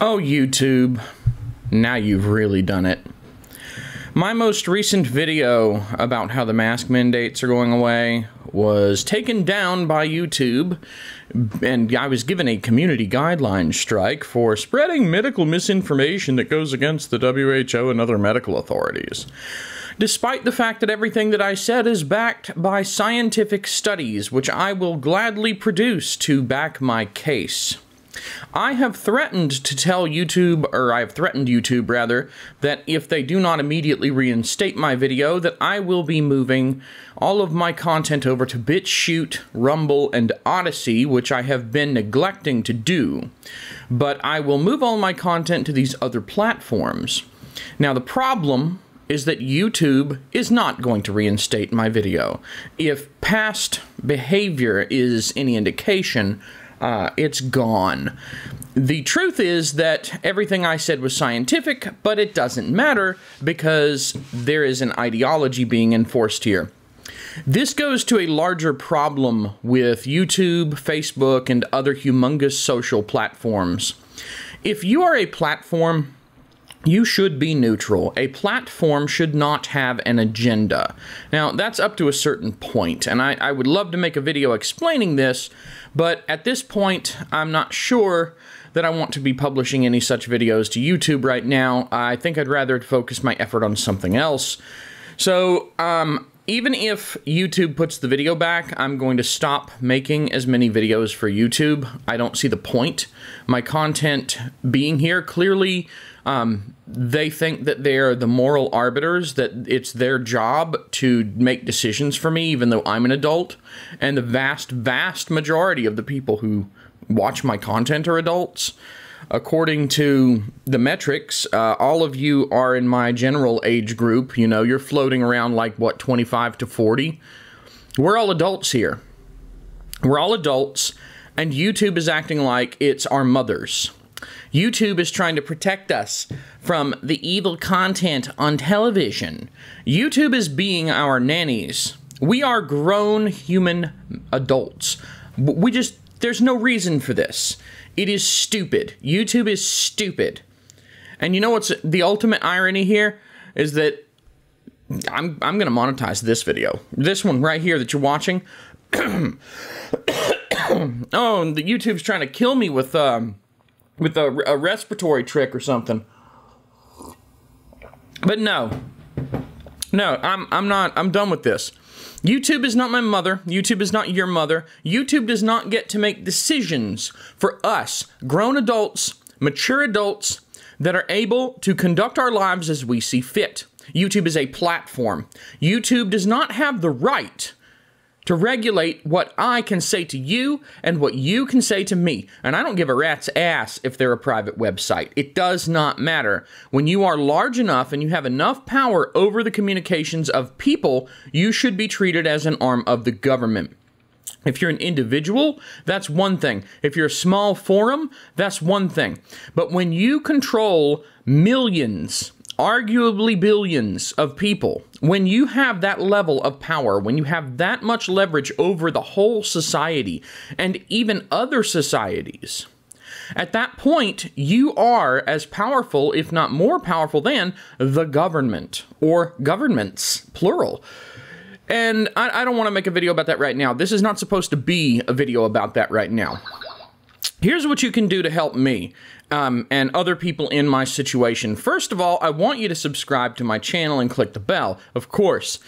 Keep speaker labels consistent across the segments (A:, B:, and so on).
A: Oh, YouTube. Now you've really done it. My most recent video about how the mask mandates are going away was taken down by YouTube, and I was given a community guideline strike for spreading medical misinformation that goes against the WHO and other medical authorities. Despite the fact that everything that I said is backed by scientific studies, which I will gladly produce to back my case. I have threatened to tell YouTube, or I have threatened YouTube rather, that if they do not immediately reinstate my video, that I will be moving all of my content over to BitChute, Rumble, and Odysee, which I have been neglecting to do. But I will move all my content to these other platforms. Now, the problem is that YouTube is not going to reinstate my video. If past behavior is any indication, uh, it's gone. The truth is that everything I said was scientific, but it doesn't matter because there is an ideology being enforced here. This goes to a larger problem with YouTube, Facebook, and other humongous social platforms. If you are a platform you should be neutral. A platform should not have an agenda. Now, that's up to a certain point, and I, I, would love to make a video explaining this, but at this point, I'm not sure that I want to be publishing any such videos to YouTube right now. I think I'd rather focus my effort on something else. So, um, even if YouTube puts the video back, I'm going to stop making as many videos for YouTube. I don't see the point. My content being here clearly um, they think that they're the moral arbiters, that it's their job to make decisions for me, even though I'm an adult. And the vast, vast majority of the people who watch my content are adults. According to the metrics, uh, all of you are in my general age group. You know, you're floating around like, what, 25 to 40? We're all adults here. We're all adults, and YouTube is acting like it's our mothers YouTube is trying to protect us from the evil content on television. YouTube is being our nannies. We are grown human adults. We just, there's no reason for this. It is stupid. YouTube is stupid. And you know what's the ultimate irony here? Is that I'm, I'm going to monetize this video. This one right here that you're watching. oh, the YouTube's trying to kill me with um, with a, a respiratory trick or something. But no, no, I'm I'm not. I'm done with this. YouTube is not my mother. YouTube is not your mother. YouTube does not get to make decisions for us, grown adults, mature adults that are able to conduct our lives as we see fit. YouTube is a platform. YouTube does not have the right to regulate what I can say to you and what you can say to me. And I don't give a rat's ass if they're a private website. It does not matter. When you are large enough and you have enough power over the communications of people, you should be treated as an arm of the government. If you're an individual, that's one thing. If you're a small forum, that's one thing. But when you control millions, arguably billions of people, when you have that level of power, when you have that much leverage over the whole society and even other societies, at that point, you are as powerful, if not more powerful, than the government or governments, plural. And I, I don't want to make a video about that right now. This is not supposed to be a video about that right now. Here's what you can do to help me um, and other people in my situation. First of all, I want you to subscribe to my channel and click the bell, of course.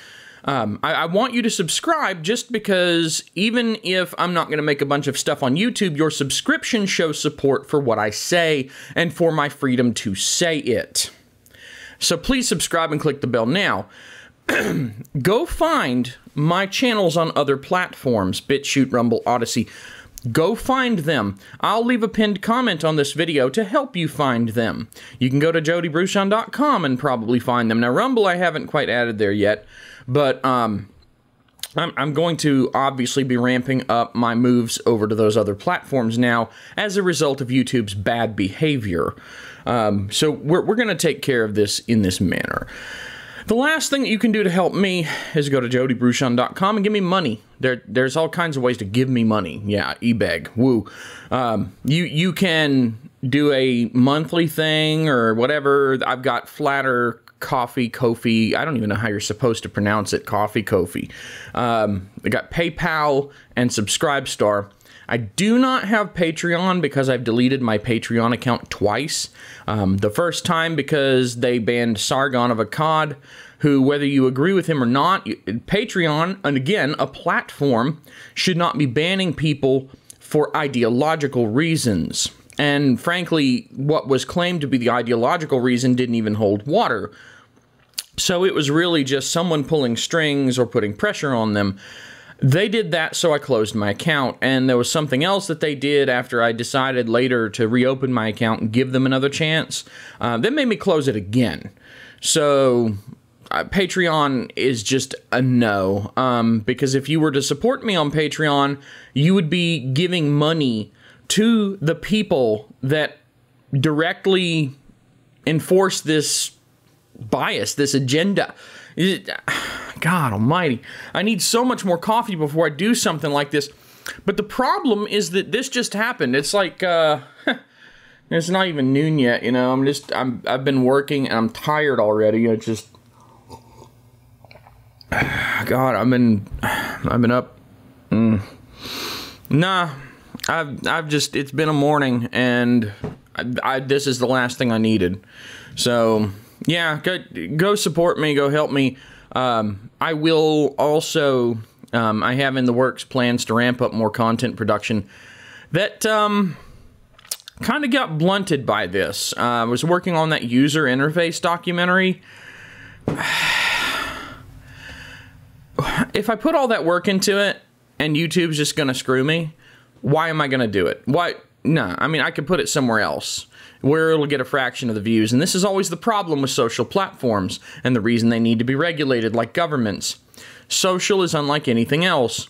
A: Um, I, I, want you to subscribe just because even if I'm not going to make a bunch of stuff on YouTube, your subscription shows support for what I say and for my freedom to say it. So please subscribe and click the bell now. Go find my channels on other platforms BitChute, Rumble, Odysee. Go find them. I'll leave a pinned comment on this video to help you find them. You can go to jodybruchon.com and probably find them. Now, Rumble I haven't quite added there yet, but um, I'm, I'm going to obviously be ramping up my moves over to those other platforms now as a result of YouTube's bad behavior. Um, so we're, we're going to take care of this in this manner. The last thing that you can do to help me is go to jodybruchon.com and give me money. There, there's all kinds of ways to give me money. Yeah, ebeg, woo. Um, you you can do a monthly thing or whatever. I've got Flattr Coffee, Kofi. I don't even know how you're supposed to pronounce it. Coffee, Kofi. Um, I got PayPal and Subscribestar. I do not have Patreon because I've deleted my Patreon account twice. Um, the first time because they banned Sargon of Akkad, who, whether you agree with him or not, Patreon, and again, a platform, should not be banning people for ideological reasons. And frankly, what was claimed to be the ideological reason didn't even hold water. So it was really just someone pulling strings or putting pressure on them. They did that, so I closed my account. And there was something else that they did after I decided later to reopen my account and give them another chance. Uh, that made me close it again. So uh, Patreon is just a no. Um, because if you were to support me on Patreon, you would be giving money to the people that directly enforce this bias, this agenda. God almighty. I need so much more coffee before I do something like this. But the problem is that this just happened. It's like, uh, it's not even noon yet, you know. I'm just, I'm, I've been working and I'm tired already. I just, God, I've been, I've been up. Mm. Nah, I've, I've just, it's been a morning and I, I, this is the last thing I needed. So, yeah, go, go support me, go help me. Um, I will also, um, I have in the works plans to ramp up more content production that um, kind of got blunted by this. Uh, I was working on that user interface documentary. if I put all that work into it and YouTube's just going to screw me, why am I going to do it? Why? No, I mean, I could put it somewhere else where it'll get a fraction of the views. And this is always the problem with social platforms and the reason they need to be regulated like governments. Social is unlike anything else.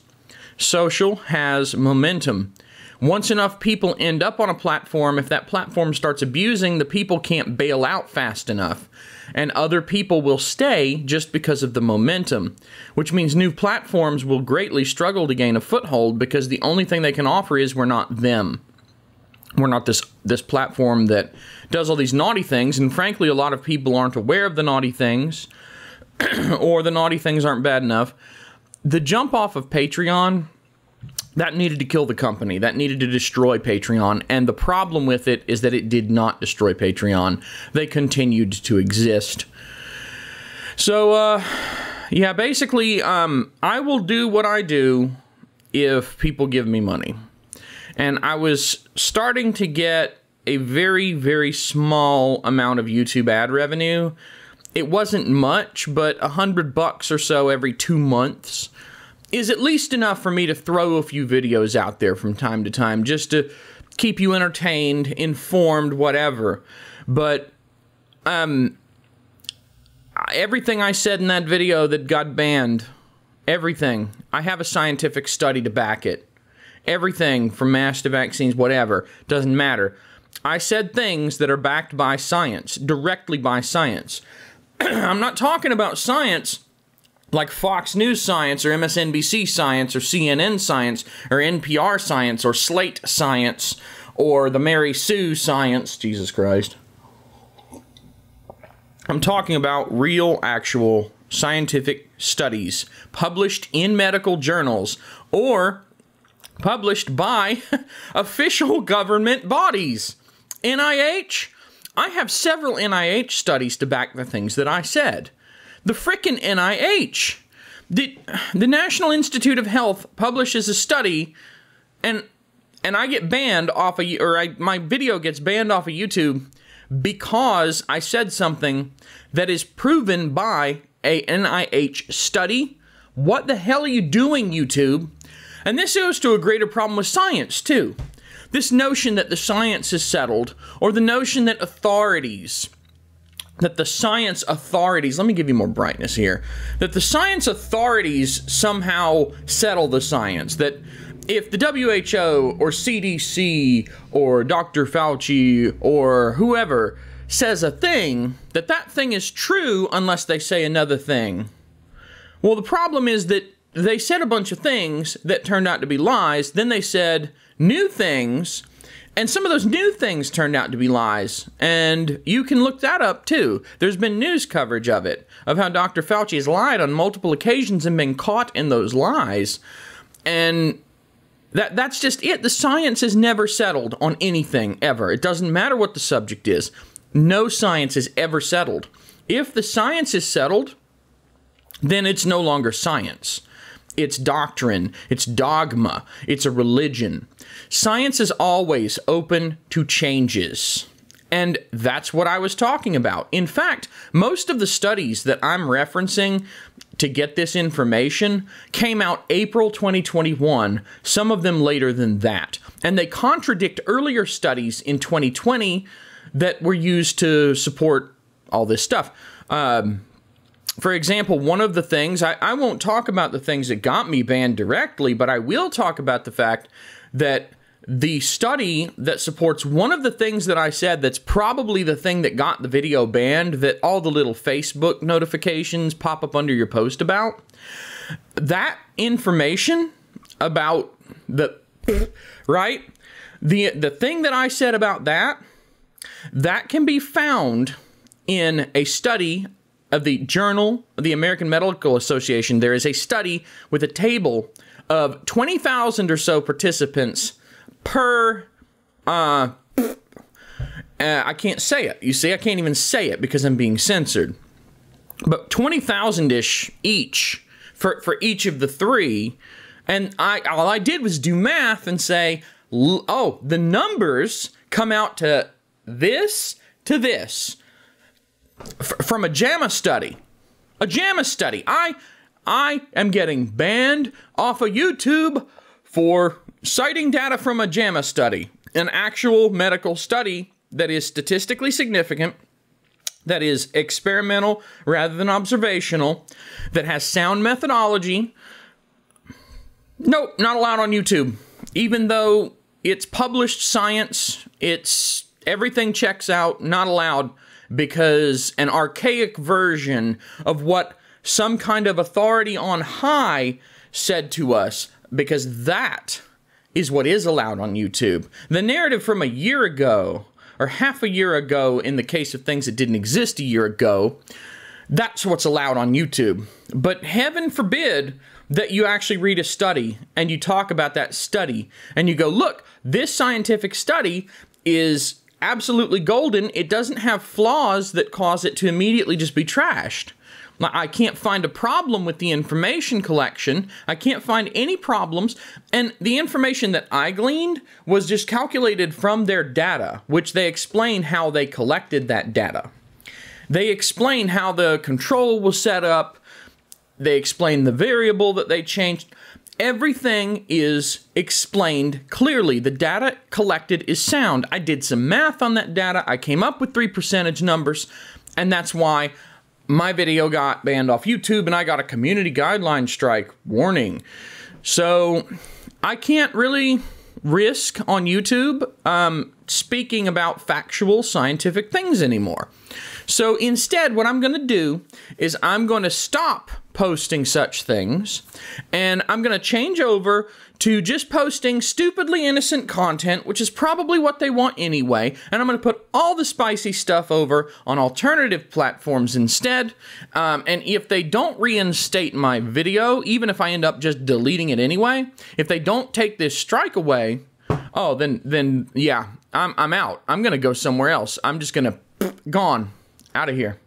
A: Social has momentum. Once enough people end up on a platform, if that platform starts abusing, the people can't bail out fast enough. And other people will stay just because of the momentum, which means new platforms will greatly struggle to gain a foothold because the only thing they can offer is we're not them we're not this this platform that does all these naughty things and frankly a lot of people aren't aware of the naughty things or the naughty things aren't bad enough. The jump off of patreon that needed to kill the company. That needed to destroy patreon and the problem with it is that it did not destroy patreon. They continued to exist. So uh yeah basically um i will do what i do if people give me money and I was starting to get a very, very small amount of YouTube ad revenue. It wasn't much, but a hundred bucks or so every two months is at least enough for me to throw a few videos out there from time to time just to keep you entertained, informed, whatever. But um everything I said in that video that got banned, everything, I have a scientific study to back it everything from mass to vaccines, whatever, doesn't matter. I said things that are backed by science, directly by science. I'm not talking about science like Fox News science or MSNBC science or CNN science or NPR science or Slate science or the Mary Sue science. Jesus Christ. I'm talking about real, actual scientific studies published in medical journals or published by official government bodies. NIH? I have several NIH studies to back the things that I said. The frickin' NIH. The, the National Institute of Health publishes a study and and I get banned off of or I, my video gets banned off of YouTube because I said something that is proven by a NIH study. What the hell are you doing, YouTube? And this goes to a greater problem with science, too. This notion that the science is settled, or the notion that authorities, that the science authorities, let me give you more brightness here, that the science authorities somehow settle the science, that if the WHO or CDC or Dr. Fauci or whoever says a thing, that that thing is true unless they say another thing. Well, the problem is that they said a bunch of things that turned out to be lies. Then they said new things And some of those new things turned out to be lies. And you can look that up too. There's been news coverage of it, of how Dr. Fauci has lied on multiple occasions and been caught in those lies. And that that's just it. The science is never settled on anything ever. It doesn't matter what the subject is. No science is ever settled. If the science is settled, then it's no longer science. It's doctrine, it's dogma, it's a religion. Science is always open to changes. And that's what I was talking about. In fact, most of the studies that I'm referencing to get this information came out April 2021, some of them later than that. And they contradict earlier studies in 2020 that were used to support all this stuff. Um, for example, one of the things, I, I won't talk about the things that got me banned directly, but I will talk about the fact that the study that supports one of the things that I said that's probably the thing that got the video banned, that all the little Facebook notifications pop up under your post about, that information about the, right? The, the thing that I said about that, that can be found in a study of the Journal of the American Medical Association, there is a study with a table of 20,000 or so participants per. Uh, uh, I can't say it. You see, I can't even say it because I'm being censored. But 20,000 ish each for, for each of the three. And I all I did was do math and say, oh, the numbers come out to this to this from a JAMA study. A JAMA study. I I am getting banned off of YouTube for citing data from a JAMA study, an actual medical study that is statistically significant, that is experimental rather than observational, that has sound methodology. Nope, not allowed on YouTube. Even though it's published science, it's everything checks out, not allowed because an archaic version of what some kind of authority on high said to us, because that is what is allowed on YouTube. The narrative from a year ago, or half a year ago, in the case of things that didn't exist a year ago, that's what's allowed on YouTube. But heaven forbid that you actually read a study and you talk about that study and you go, look, this scientific study is absolutely golden. It doesn't have flaws that cause it to immediately just be trashed. I can't find a problem with the information collection. I can't find any problems. And the information that I gleaned was just calculated from their data, which they explain how they collected that data. They explain how the control was set up. They explain the variable that they changed everything is explained clearly. The data collected is sound. I did some math on that data. I came up with three percentage numbers, and that's why my video got banned off YouTube and I got a community guideline strike warning. So I can't really risk on YouTube um, speaking about factual scientific things anymore. So instead, what I'm going to do is I'm going to stop posting such things and I'm going to change over to just posting stupidly innocent content, which is probably what they want anyway. And I'm going to put all the spicy stuff over on alternative platforms instead. Um, and if they don't reinstate my video, even if I end up just deleting it anyway, if they don't take this strike away, oh, then then yeah, I'm I'm out. I'm going to go somewhere else. I'm just going to gone out of here.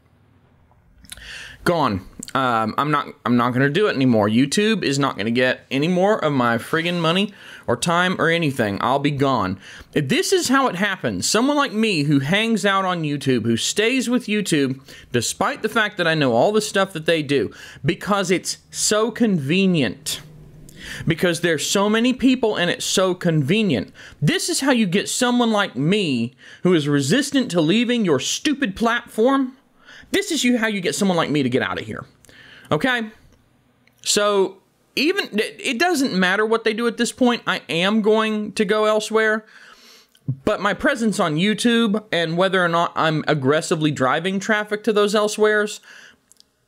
A: Gone. Um, I'm not. I'm not going to do it anymore. YouTube is not going to get any more of my friggin' money or time or anything. I'll be gone. If this is how it happens, someone like me who hangs out on YouTube, who stays with YouTube, despite the fact that I know all the stuff that they do, because it's so convenient because there's so many people and it's so convenient. This is how you get someone like me who is resistant to leaving your stupid platform. This is you how you get someone like me to get out of here. Okay? So even it doesn't matter what they do at this point. I am going to go elsewhere. But my presence on YouTube and whether or not I'm aggressively driving traffic to those elsewheres,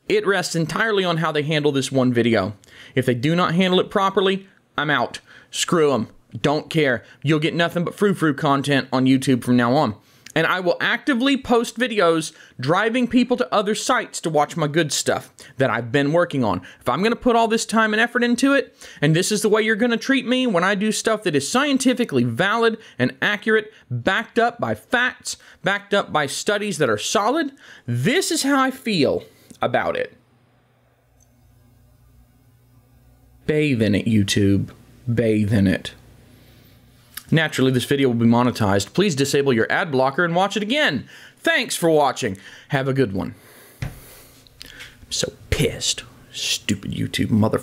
A: it rests entirely on how they handle this one video. If they do not handle it properly, I'm out. Screw them. Don't care. You'll get nothing but frou frou content on YouTube from now on. And I will actively post videos driving people to other sites to watch my good stuff that I've been working on. If I'm going to put all this time and effort into it, and this is the way you're going to treat me when I do stuff that is scientifically valid and accurate, backed up by facts, backed up by studies that are solid, this is how I feel about it. Bathe in it, YouTube. Bathe in it. Naturally, this video will be monetized. Please disable your ad blocker and watch it again. Thanks for watching. Have a good one. I'm so pissed. Stupid YouTube mother...